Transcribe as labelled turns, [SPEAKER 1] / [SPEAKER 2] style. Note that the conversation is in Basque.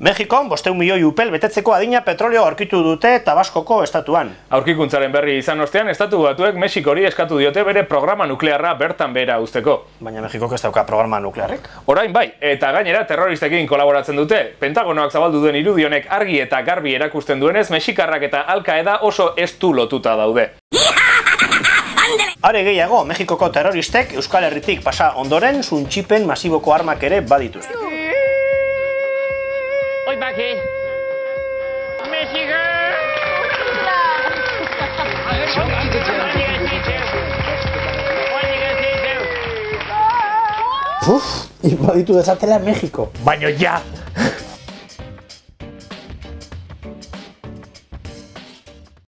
[SPEAKER 1] Mexikon, bosteun milioi upel betetzeko adina petroleo aurkitu dute Tabaskoko estatuan.
[SPEAKER 2] Aurkikuntzaren berri izan ostean, estatu batuek Mexikori eskatu diote bere programa nuklearra bertan bera usteko.
[SPEAKER 1] Baina Mexikok ez dauka programa nuklearrik?
[SPEAKER 2] Orain bai, eta gainera terroristekin kolaboratzen dute. Pentagonoak zabaldu duen irudionek argi eta garbi erakusten duenez, Mexikarrak eta Al-Qaeda oso estu lotuta daude.
[SPEAKER 1] Are gehiago, Mexikoko terroristek Euskal Herritik pasa ondoren zuntxipen masiboko armak ere badituzte.
[SPEAKER 3] Voy para aquí.
[SPEAKER 1] Uf, y tú deshacer
[SPEAKER 2] a México. Baño ya.